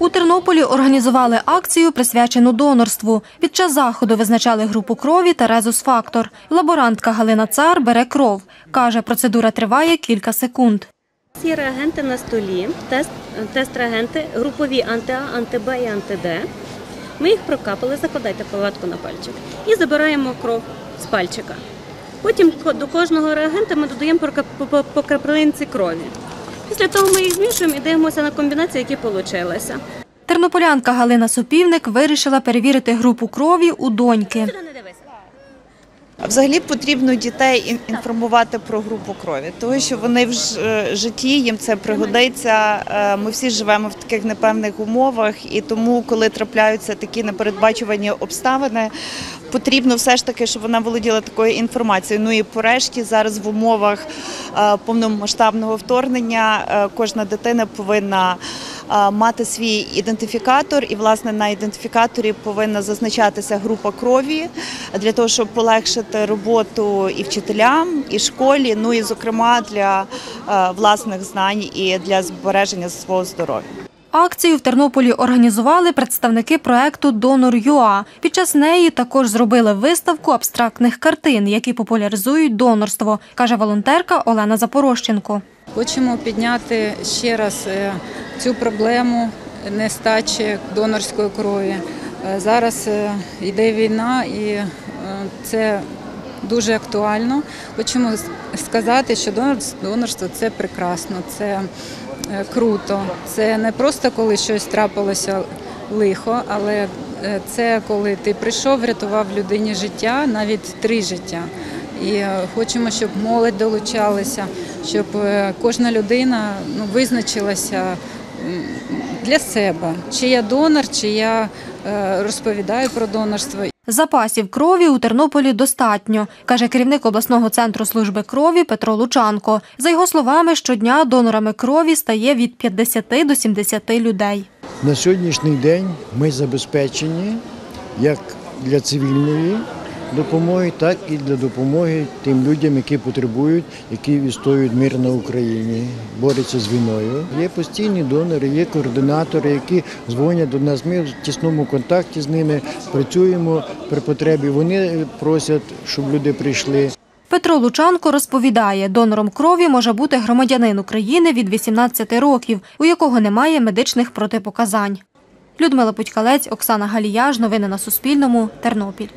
У Тернополі організували акцію, присвячену донорству. Під час заходу визначали групу крові та резус-фактор. Лаборантка Галина Цар бере кров. Каже, процедура триває кілька секунд. Ці реагенти на столі, тест, тест-реагенти, групові анти-А, анти-Б і анти-Д. Ми їх прокапали, закладайте палатку на пальчик і забираємо кров з пальчика. Потім до кожного реагента ми додаємо по краплинці крові. Після того ми їх змішуємо і дивимося на комбінації, які вийшли. Тернополянка Галина Супівник вирішила перевірити групу крові у доньки. Взагалі потрібно дітей інформувати про групу крові, тому що вони в е, житті їм це пригодиться. Е, Ми всі живемо в таких непевних умовах, і тому, коли трапляються такі непередбачувані обставини, потрібно все ж таки, щоб вона володіла такою інформацією. Ну і порешті зараз в умовах повномасштабного вторгнення е, кожна дитина повинна мати свій ідентифікатор, і власне на ідентифікаторі повинна зазначатися група крові для того, щоб полегшити роботу і вчителям, і школі, ну і зокрема для е, власних знань і для збереження свого здоров'я. Акцію в Тернополі організували представники проекту Донор ЮА. Під час неї також зробили виставку абстрактних картин, які популяризують донорство, каже волонтерка Олена Запорощенко. Хочемо підняти ще раз е, цю проблему нестачі донорської крові. Е, Зараз е, йде війна і це дуже актуально. Хочемо сказати, що донорс- донорство це прекрасно, це круто. Це не просто коли щось трапилося лихо, але е, це коли ти прийшов, врятував людині життя, навіть три життя. І е, хочемо, щоб молодь долучалася, щоб е, кожна людина ну, визначилася для себе, чи я донор, чи я е, розповідаю про донорство. Запасів крові у Тернополі достатньо, каже керівник обласного центру служби крові Петро Лучанко. За його словами, щодня донорами крові стає від 50 до 70 людей. На сьогоднішній день ми забезпечені як для цивільної допомоги, так і для допомоги тим людям, які потребують, які відстоюють мир на Україні, борються з війною. Є постійні донори, є координатори, які дзвонять до нас. Ми в тісному контакті з ними працюємо при потребі. Вони просять, щоб люди прийшли. Петро Лучанко розповідає, донором крові може бути громадянин України від 18 років, у якого немає медичних протипоказань. Людмила Путькалець, Оксана Галіяж. Новини на Суспільному. Тернопіль.